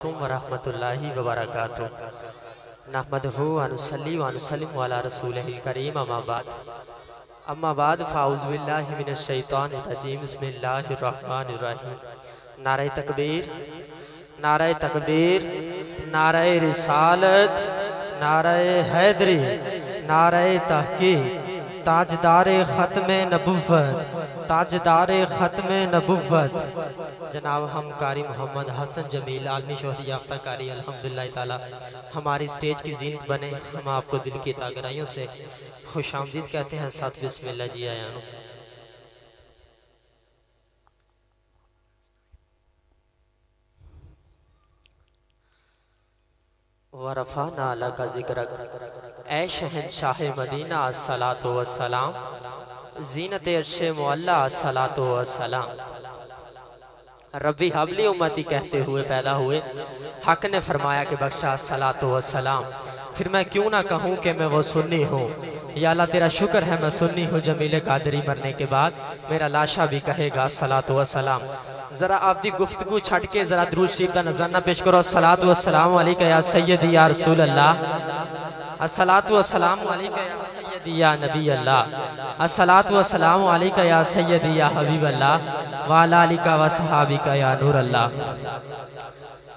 वरहमतुल्लाहि वबरकातुह। नहमदहु वनुसल्ली करीम, अम्मा बाद। अम्मा बाद, फ़ाउज़ बिल्लाहि मिनश शैतानिर रजीम। बिस्मिल्लाहिर रहमानिर रहीम। नारे तकबीर नारे तकबीर, नारे रिसालत, नारे हैदरी, नारे तहकीक। ताजदार ख़त्म नबुवत, ताजदार ख़त्म नबुवत। जनाब, हम कारी मोहम्मद हसन जमील, आलमी शोहरी याफ्ता कारी अलहमदिल्ला ताला, हमारी स्टेज की जीनत बने, हम आपको दिल की तागराइयों से खुश आमदीद कहते हैं। साथ बिस्मिल्लाह जी आया वरफ़ा नाला का ज़िक्र ए शहनशाह मदीना सलात वसलाम जीनत अर्श मोल्ला सलात वसलाम रबी हबली उम्मती कहते हुए पैदा हुए। हक ने फरमाया कि बख्शा सलात वसलाम फिर मैं क्यों ना कहूँ कि मैं वो सुन्नी हूँ? या अल्लाह तेरा शुक्र है मैं सुन्नी हूँ जमील कादरी मरने के बाद। मेरा लाशा भी कहेगा, सलात वसलाम ज़रा आपकी गुफ्तगु छट के ज़रा द्रूद शरीफ का नजराना पेश करो। सलात वसलाम या सैयद या रसूल अल्लाह असलात वसलाम या नबी अल्लाह असलात वसलाम या सैयद या हबीब अल्लाह वाला का व सहाबी का या नूर अल्लाह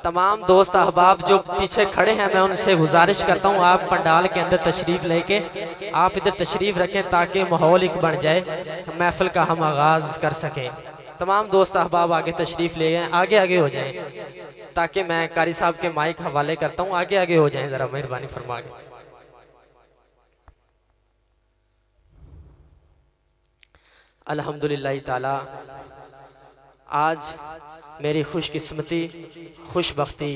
तमाम दोस्त अहबाब जो पीछे खड़े हैं, मैं उनसे गुजारिश करता हूँ, आप पंडाल के अंदर तशरीफ़ लेके, आप इधर तशरीफ़ रखें ताकि माहौल एक बन जाए, महफिल का हम आगाज़ कर सकें। तमाम दोस्त अहबाब आगे तशरीफ़ ले गए आगे आगे हो जाएँ, ताकि मैं कारी साहब के माइक हवाले करता हूँ, आगे आगे हो जाएँ, ज़रा मेहरबानी फरमा के। अल्हम्दुलिल्लाह ताला आज मेरी खुशकिस्मती खुश बख्ती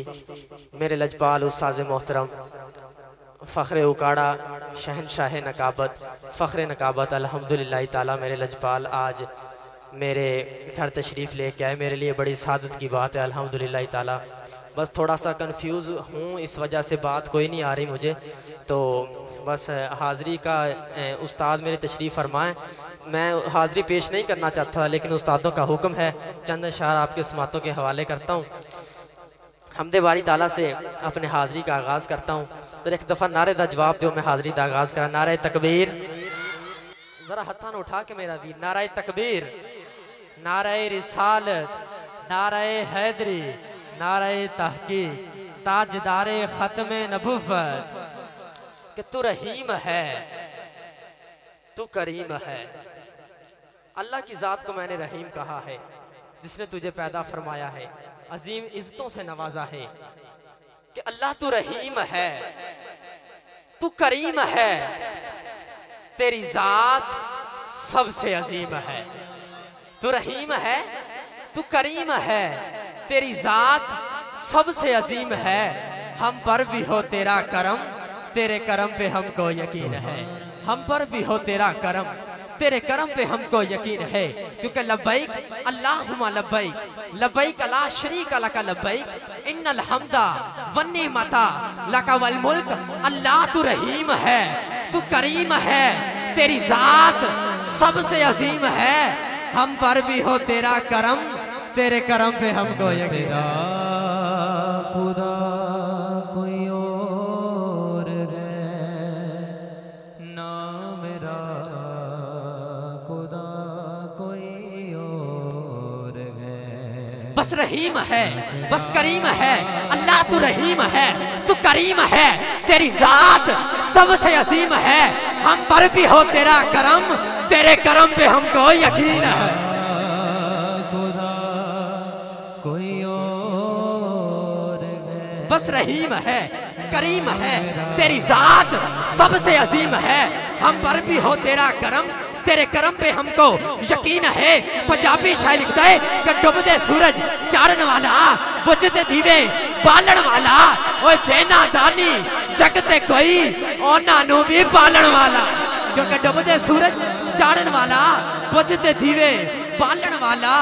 मेरे लजपाल उसाज मोहतरम। फ़ख्र उकाड़ा, शहनशाह नकाबत, फ़ख्र नकाबत, अल्हम्दुलिल्लाह ताला मेरे लजपाल आज मेरे घर तशरीफ़ लेके आए, मेरे लिए बड़ी सादत की बात है, अल्हम्दुलिल्लाह ताला। बस थोड़ा सा कंफ्यूज हूँ, इस वजह से बात कोई नहीं आ रही मुझे। तो बस हाज़री का उस्ताद मेरे तशरीफ़ फरमाएँ। मैं हाज़री पेश नहीं करना चाहता था लेकिन उस्तादों का हुक्म है, चंद शार आपके समातों के हवाले करता हूँ। हमदे बारी ताला से अपने हाज़री का आगाज़ करता हूँ। तो एक दफ़ा नारे का जवाब दो, मैं हाज़री का आगाज़ करा। नारे तकबीर। ज़रा हथा उठा के मेरा वीर। नारे तकबीर। नारे रिसालत। नारे हैदरी। नारे तहकी ताजदार ख़त्म नबुवत। कि तू रहीम है, तू करीम है। अल्लाह की ज़ात को मैंने रहीम कहा है, जिसने तुझे पैदा फरमाया है। अजीम इज्जतों से नवाजा है कि अल्लाह तू रहीम है, तू करीम है। तेरी ज़ात सबसे अजीम है। तू रहीम है, तू करीम है। तेरी ज़ात सबसे अजीम है। हम पर भी हो तेरा करम, तेरे करम पे हमको यकीन है। हम पर भी हो तेरा करम, तेरे करम पे हमको यकीन है। क्योंकि लब्बैक, अल्लाहुम्मा लब्बैक लब्बैक ला शरीक लका लब्बैक। इन्नल हमदा वन्नी मता लका वल मुल्क। अल्लाह तू रहीम है, तू करीम है। तेरी जात सबसे अजीम है। हम पर भी हो तेरा करम तेरे करम पे हमको यकीन खुदा कोई और ना मेरा खुदा कोई और बस रहीम है बस करीम है। अल्लाह तू रहीम है तू करीम है। तेरी जात सबसे अजीम है। हम पर भी हो तेरा करम तेरे करम पे हमको यकीन है। बस रहीम है, करीम है, तेरी जात सबसे अजीम है। हम पर भी हो तेरा करम, तेरे करम पे हमको यकीन है। पंजाबी शायर लिखता है कि डुबदे सूरज चाड़न वाला बुझते दीवे बालन वाला ओ जैना दानी जगते कोई, ओना भी पालन वाला। क्योंकि डुबदे सूरज चाड़न वाला बुझते दीवे पालन वाला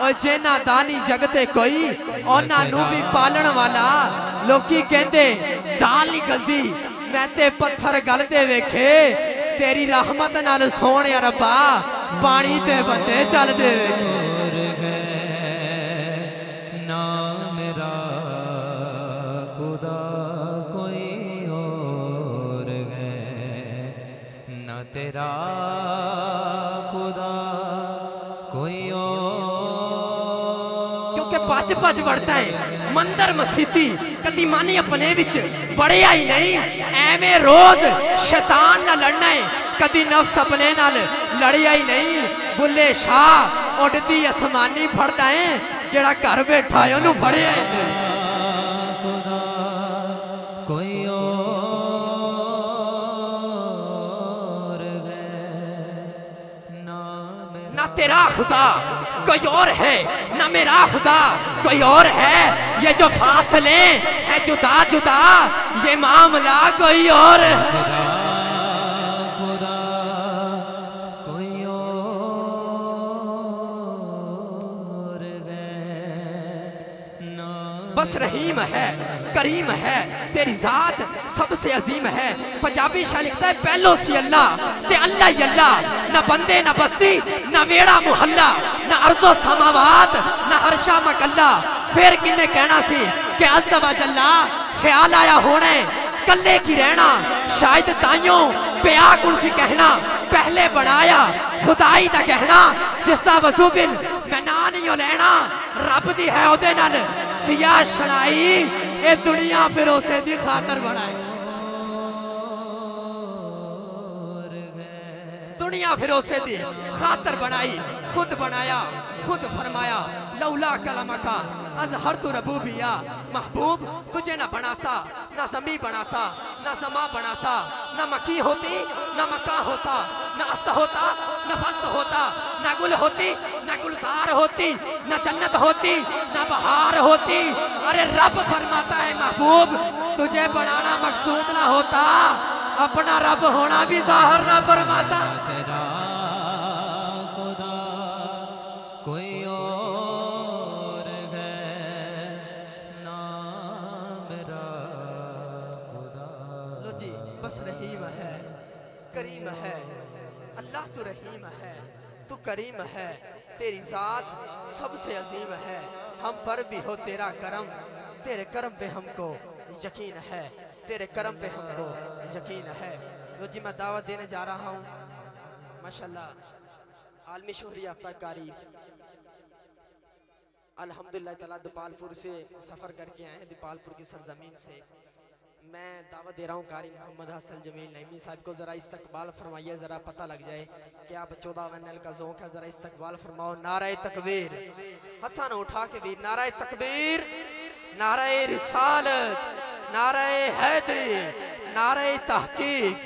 और जेना दानी जगते कोई, ओना भी पालन वाला। लोकी कहते दाल गलदी मैं ते पत्थर गलते वेखे। तेरी रहमत नाल सोने रब्बा, पानी ते बंदे है। न तेरा ਕਿਉਂਕਿ ਪੱਜ ਪੱਜ ਵੜਦਾ ਹੈ ਮੰਦਰ ਮਸੀਤੀ ਕਦੀ ਮਨ ਆਪਣੇ ਵਿੱਚ ਵੜਿਆ ਹੀ ਨਹੀਂ ਐਵੇਂ ਰੋਜ਼ ਸ਼ੈਤਾਨ ਨਾਲ ਲੜਨਾ ਹੈ ਕਦੀ ਨਫਸ ਆਪਣੇ ਨਾਲ ਲੜਿਆ ਹੀ ਨਹੀਂ ਬੁੱਲੇ ਸ਼ਾਹ ਉੱਡਦੀ ਅਸਮਾਨੀ ਫੜਦਾ ਹੈ ਜਿਹੜਾ ਘਰ ਬੈਠਾ ਹੈ ਉਹਨੂੰ ਫੜਿਆ ਹੀ ਨਹੀਂ खुदा कोई और है ना मेरा ना तेरा खुदा कोई और है ना मेरा खुदा, कोई और है? ये जो फासले है, जुदा जुदा, ये मामला कोई और बस रहीम है। करीम है, तेरी जात सबसे अजीम है। पंजाबी शाह लिखता है, पहलो सी अल्लाह, ते अल्लाह ही अल्लाह। न बंदे, न बस्ती, न वेड़ा मुहल्ला, न अर्जो समावात, न हर्षा मकल्ला। फिर किन्ने कहना सी कि अज्जा जल्ला, ख्याल आया होने कल्ले की रहना। शायद ताइयों प्या कुन सी कहना, पहले बनाया खुदाई का कहना। जिसका वज़ू बिन मैं ना नहीं लेना, रब दी है नाल, सिया छड़ाई ये दुनिया फिर उसे दी खातर है दुनिया फिर उसे दी खातर बनाई, खुद बनाया, खुद फरमाया, लौला कलम का अजहर तू रबूबिया। महबूब, तुझे न बनाता, ना जमी बनाता, ना समा बनाता, ना मकी होती, ना मका होता, ना अस्त होता न फस्त होता। न गुल होती न गुलजार होती न जन्नत होती न बहार होती। अरे रब फरमाता है महबूब तुझे बनाना मकसूद ना होता। अपना रब होना भी ज़ाहिर ना फरमाता। बस रहीम है करीम है। अल्लाह तो रहीम है, तू करीम है, तेरी जात सबसे अजीम है। हम पर भी हो तेरा करम, तेरे करम पे हमको यकीन है, तेरे करम पे हमको यकीन है। लो जी, मैं दावत देने जा रहा हूँ। माशाल्लाह, आलमी शोहरी याफ्ता कारी। अल्हम्दुलिल्लाह ताला दीपालपुर से सफ़र करके आए हैं, दीपालपुर की सरजमीन से। मैं दावा दे रहा हूँ कारी मोहम्मद हसन जमील नईमी साहब को ज़रा इस्तकबाल फरमाइए, ज़रा पता लग जाए कि आप चौदह एन का जोक है, ज़रा इस्तकबाल फरमाओ। नाराय तकबीर, हथा ना उठा के भी। नाराय तकबीर, नाराय रिसालत, नाराय हैदरी, नाराय तहकीक,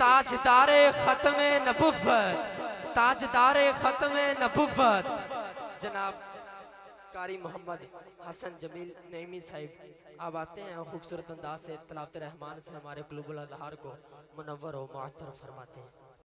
ताजदारे ख़त्म नबुवत ताजदारे ख़त्म नबुवत जनाब कारी मोहम्मद हसन जमील नईमी साहिब। अब आते हैं खूबसूरत अंदाज से तलावत रहमान से हमारे ग्लोबल को मुनवर व मुअत्तर फरमाते हैं।